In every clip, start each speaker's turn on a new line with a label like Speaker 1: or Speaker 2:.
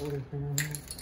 Speaker 1: 我哋倾？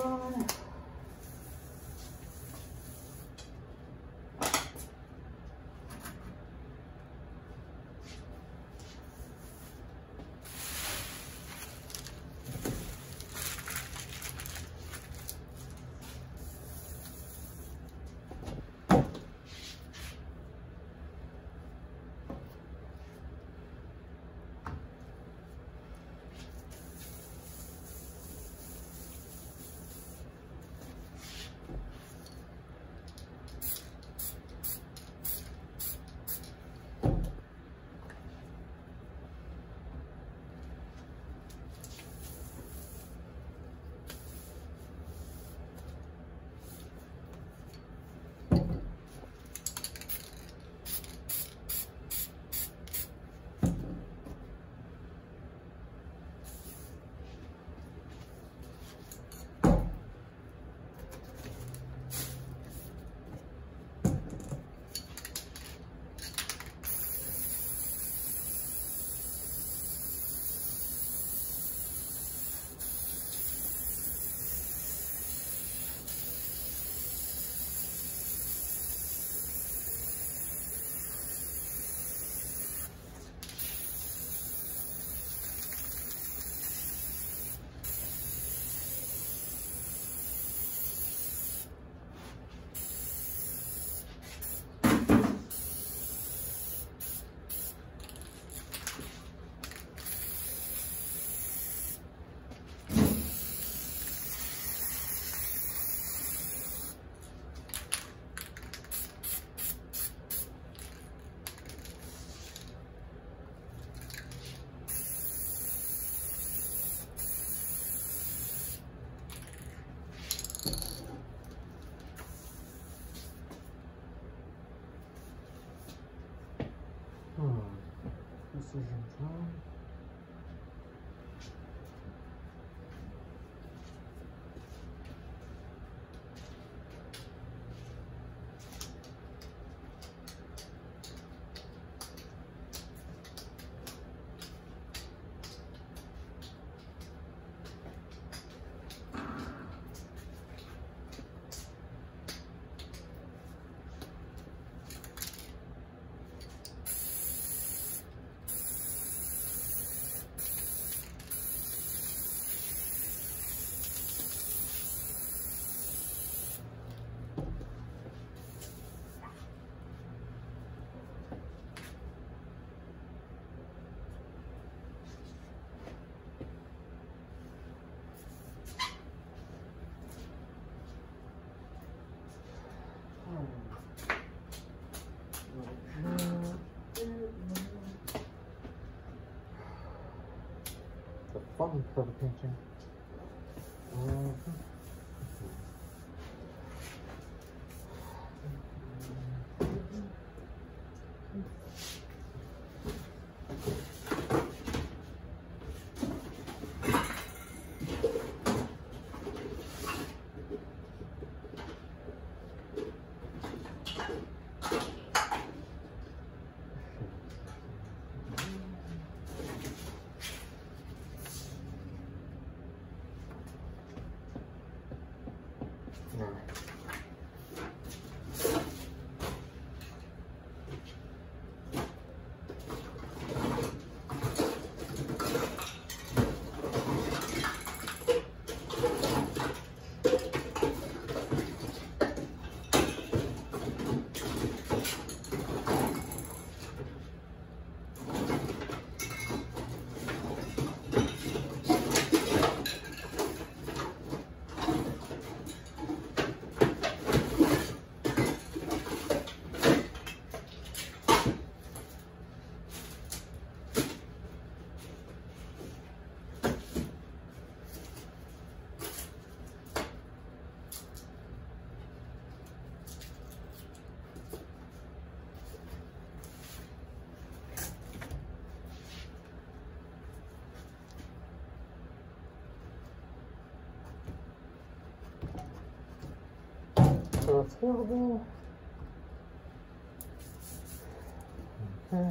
Speaker 1: Done. Hmm. Fun for the painting. Mhm. Alright. It's horrible. Okay.